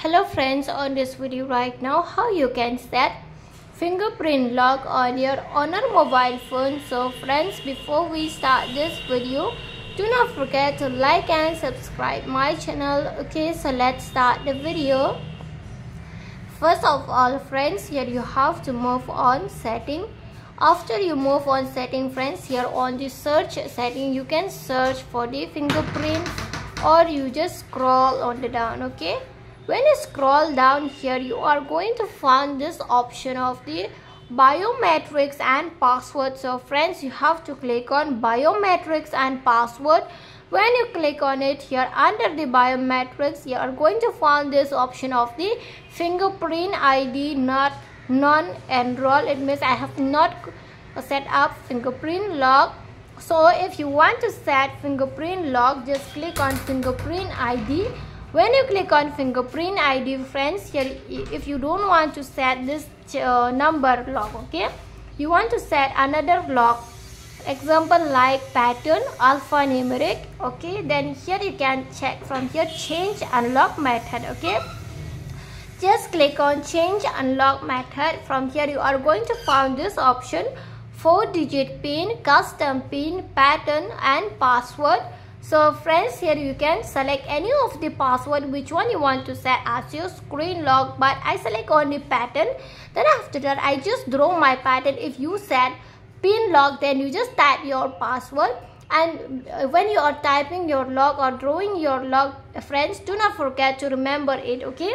hello friends on this video right now how you can set fingerprint lock on your honor mobile phone. So friends before we start this video do not forget to like and subscribe my channel. Okay so let's start the video. First of all friends here you have to move on setting. After you move on setting friends here on the search setting you can search for the fingerprint or you just scroll on the down okay when you scroll down here you are going to find this option of the biometrics and password. So friends you have to click on biometrics and password. When you click on it here under the biometrics you are going to find this option of the fingerprint id not non-enroll it means i have not set up fingerprint lock. So if you want to set fingerprint lock just click on fingerprint id when you click on fingerprint id friends here if you don't want to set this uh, number lock okay? You want to set another lock example like pattern alphanumeric okay? Then here you can check from here change unlock method okay? Just click on change unlock method. From here you are going to find this option 4 digit pin custom pin pattern and password so friends here you can select any of the password which one you want to set as your screen lock but I select only pattern. Then after that I just draw my pattern. If you set pin lock then you just type your password. And uh, when you are typing your lock or drawing your lock friends do not forget to remember it okay?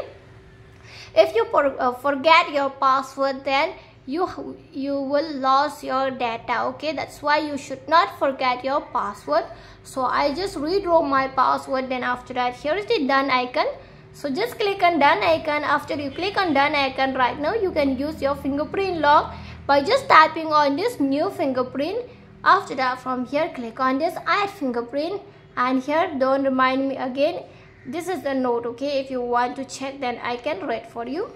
If you uh, forget your password then you you will lose your data okay? That's why you should not forget your password. So i just redraw my password then after that. Here is the done icon. So just click on done icon. After you click on done icon right now you can use your fingerprint lock by just tapping on this new fingerprint. After that from here click on this add fingerprint. And here don't remind me again. This is the note okay? If you want to check then i can read for you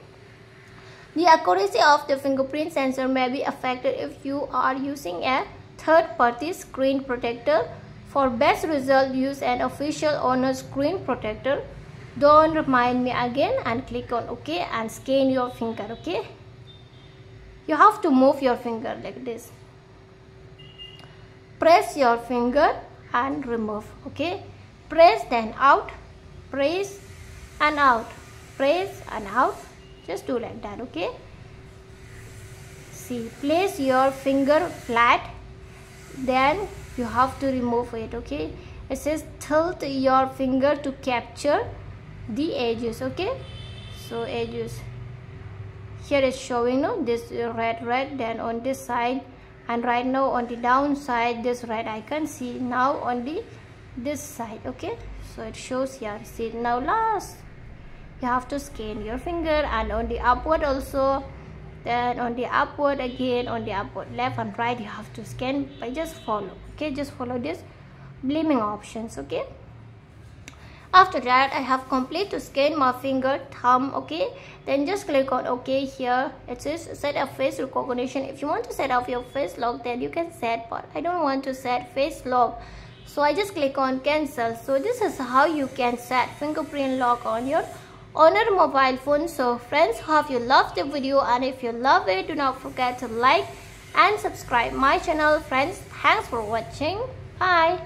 the accuracy of the fingerprint sensor may be affected if you are using a third-party screen protector. For best result, use an official Honor screen protector. Don't remind me again and click on OK and scan your finger, okay? You have to move your finger like this. Press your finger and remove, okay? Press then out, press and out, press and out just do like that okay? See place your finger flat then you have to remove it okay? It says tilt your finger to capture the edges okay? So edges. Here is showing no? This red red then on this side and right now on the downside this red I can see now on the this side okay? So it shows here. See now last you have to scan your finger and on the upward also. Then on the upward again on the upward left and right you have to scan by just follow okay? Just follow this blaming options okay? After that i have complete to scan my finger thumb okay? Then just click on ok here. It says set a face recognition. If you want to set up your face lock then you can set but i don't want to set face lock. So i just click on cancel. So this is how you can set fingerprint lock on your honor mobile phone. So friends hope you loved the video. And if you love it do not forget to like and subscribe my channel. Friends thanks for watching. Bye